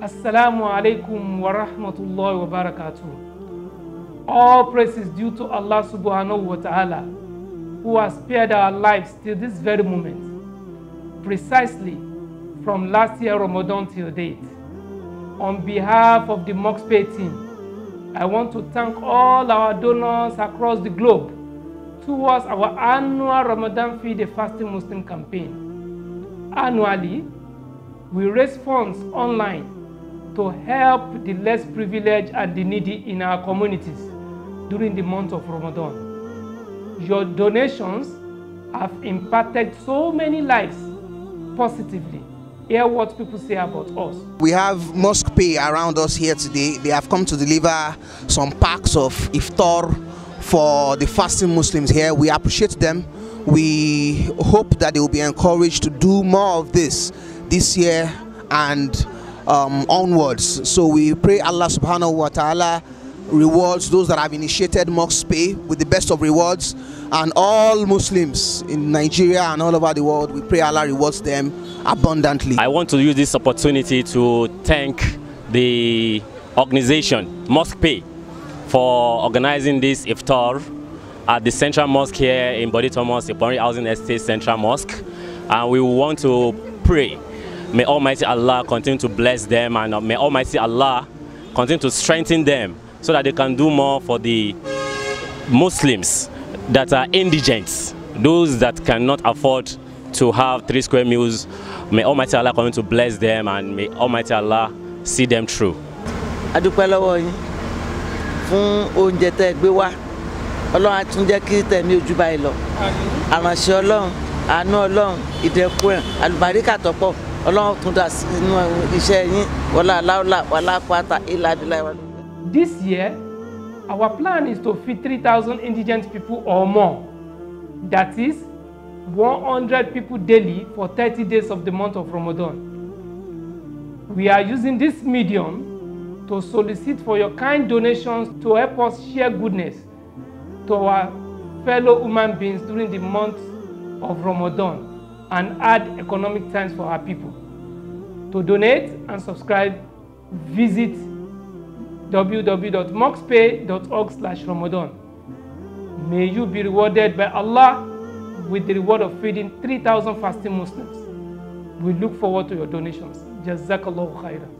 Assalamu alaikum wa rahmatullahi wa barakatuh. All praise is due to Allah subhanahu wa ta'ala who has spared our lives till this very moment, precisely from last year Ramadan till date. On behalf of the Mosquepay team, I want to thank all our donors across the globe towards our annual Ramadan Feed the Fasting Muslim campaign. Annually, we raise funds online to help the less privileged and the needy in our communities during the month of Ramadan. Your donations have impacted so many lives positively. Hear what people say about us. We have Mosque Pay around us here today. They have come to deliver some packs of iftar for the fasting Muslims here. We appreciate them. We hope that they will be encouraged to do more of this this year and um, onwards. So we pray Allah subhanahu wa ta'ala rewards those that have initiated Mosque Pay with the best of rewards and all Muslims in Nigeria and all over the world. We pray Allah rewards them abundantly. I want to use this opportunity to thank the organization Mosque Pay for organizing this iftar at the Central Mosque here in Bode Thomas, Iponri Housing Estate Central Mosque. And we want to pray. May Almighty Allah continue to bless them and may Almighty Allah continue to strengthen them so that they can do more for the Muslims that are indigent, those that cannot afford to have three square meals. May Almighty Allah continue to bless them and may Almighty Allah see them through. a dúpẹ́ lọ́wọ́ yín fún oúnjẹ tẹ́ ẹ gbé wá ọlọ́run á tún jẹ́ kí tẹ̀mí ojú báyìí lọ àránṣẹ́ ọlọ́run àánú ọlọ́run ìdẹ̀kùn ẹ̀ àlùbáríkà tọ́pọ̀ ọlọ́run tún dà sínú iṣẹ́ yín wọlá aláwọ̀lá wàlá pátá ilà abilà ìwà. This year, our plan is to feed 3,000 indigent people or more. That is 100 people daily for 30 days of the month of Ramadan. We are using this medium to solicit for your kind donations to help us share goodness to our fellow human beings during the month of Ramadan and add economic times for our people. To donate and subscribe, visit www.moxpay.org slash Ramadan. May you be rewarded by Allah with the reward of feeding 3,000 fasting Muslims. We look forward to your donations. Jazakallahu khairan.